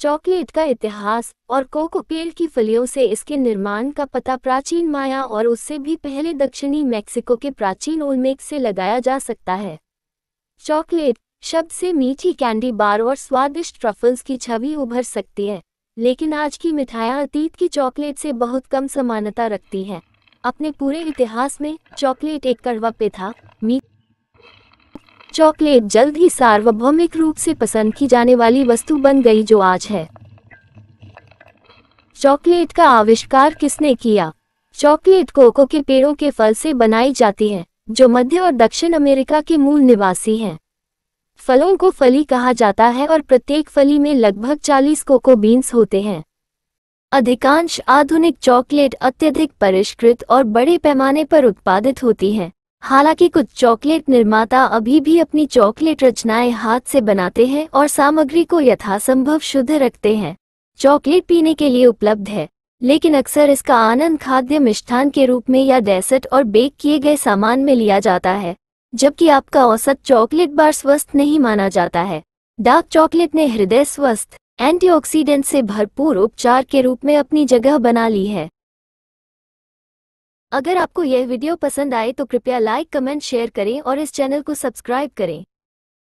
Chocolate का इतिहास और कोको पेड़ की फलियों से इसके निर्माण का पता प्राचीन माया और उससे भी पहले दक्षिणी मैक्सिको के प्राचीन ओलमेक से लगाया जा सकता है। चॉकलेट शब्द से मीठी कैंडी बार और स्वादिष्ट ट्रफल्स की छवि उभर सकती है, लेकिन आज की मिठाइयाँ अतीत की चॉकलेट से बहुत कम समानता रखती हैं। अपने पूरे इतिहास में चॉकलेट एक कड़वा पे था मीठ चॉकलेट जल्द ही सार्वभौमिक रूप से पसंद की जाने वाली वस्तु बन गई जो आज है। चॉकलेट का आविष्कार किसने किया? चॉकलेट कोको के पेड़ों के फल से बनाई जाती है, जो मध्य और दक्षिण अमेरिका के मूल निवासी हैं। फलों को फली कहा जाता है और प्रत्येक फली में लगभग 40 कोको बीन्स होते हैं। अधिकांश आधुनिक चॉकलेट अत्यधिक परिष्कृत और बड़े पैमाने पर उत्पादित होती हैं। हालाँकि कुछ चॉकलेट निर्माता अभी भी अपनी चॉकलेट रचनाएँ हाथ से बनाते हैं और सामग्री को यथासंभव शुद्ध रखते हैं। चॉकलेट पीने के लिए उपलब्ध है, लेकिन अक्सर इसका आनंद खाद्य मिष्ठान के रूप में या डेसर्ट और बेक किए गए सामान में लिया जाता है, जबकि आपका औसत चॉकलेट बार स्वस्थ नहीं माना जाता है। डार्क चॉकलेट ने हृदय स्वस्थ, एंटीऑक्सीडेंट से भरपूर उपचार के रूप में अपनी जगह बना ली है। अगर आपको यह वीडियो पसंद आए तो कृपया लाइक, कमेंट, शेयर करें और इस चैनल को सब्सक्राइब करें।